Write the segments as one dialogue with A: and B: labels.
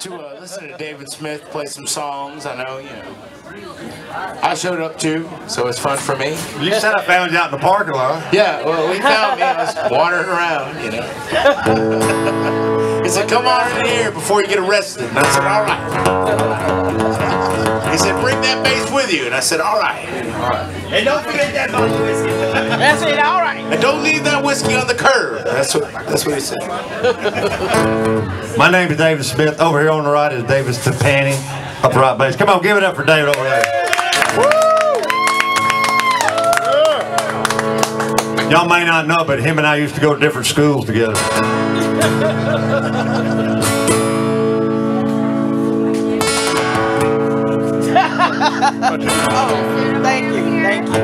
A: to uh, listen to David Smith play some songs. I know, you know. I showed up too, so it's fun for me.
B: You said I found you out in the parking lot.
A: Yeah, well, he found me. I was wandering around, you know. he said, come on in here before you get arrested. And I said, all right. He said, bring that bass with you. And I said, all right. All right.
C: And don't forget that bottle of whiskey.
D: That's it, all right.
A: And don't leave that whiskey on the curb. That's what, that's what he said.
B: My name is David Smith. Over here on the right is David Stopani, upright bass. Come on, give it up for David over there. Y'all may not know, but him and I used to go to different schools together.
D: Oh, thank you, thank you.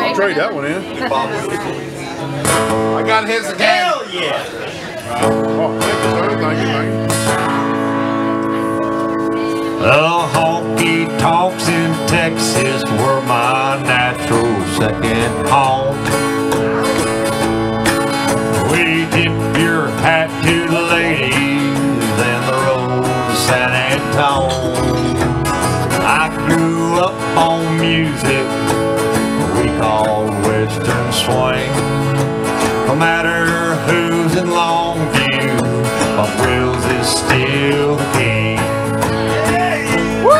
E: I'll trade that one in.
C: I got his again. Hell yeah.
E: Oh, thank you, sir. Thank you, thank you.
B: The honky tonks in Texas were my natural second home. We tip your hat to the ladies music we called Western Swing. No matter who's in Longview, Bob Wills is still the king. Woo!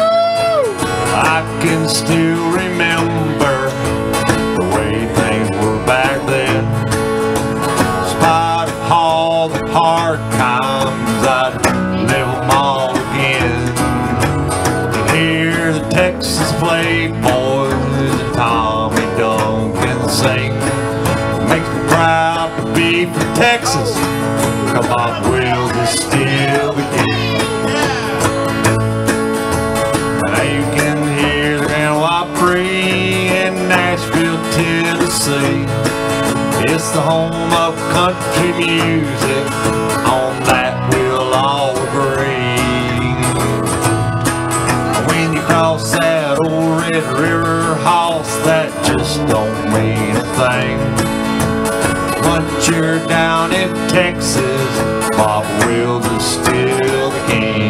B: I can still remember the way things were back then. Spite of all the hard times, I'd live them all again. Hear the Texas Playboys proud to be from Texas. Come on, is still the king. Now you can hear the Grand Opry in Nashville, Tennessee. It's the home of country music. On that we'll all agree. When you cross that old Red River house, that just don't mean a thing. Once you're down in Texas, Bob Wills is still the king.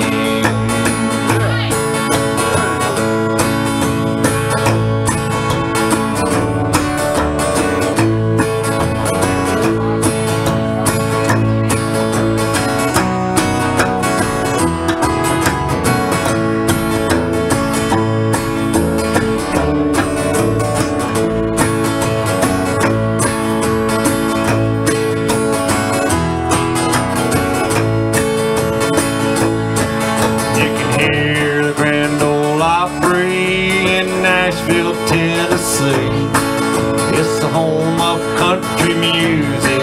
B: Home of country music.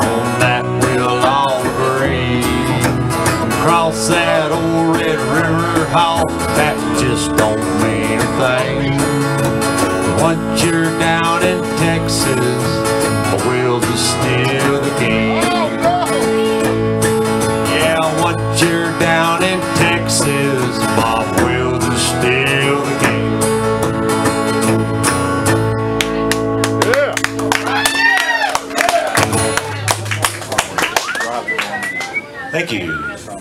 B: On that we'll all agree. Across that old Red River Hall, that just don't mean a thing. Once you're down in Texas, Wills is still the game. Oh, yeah, once you're down
A: Thank you.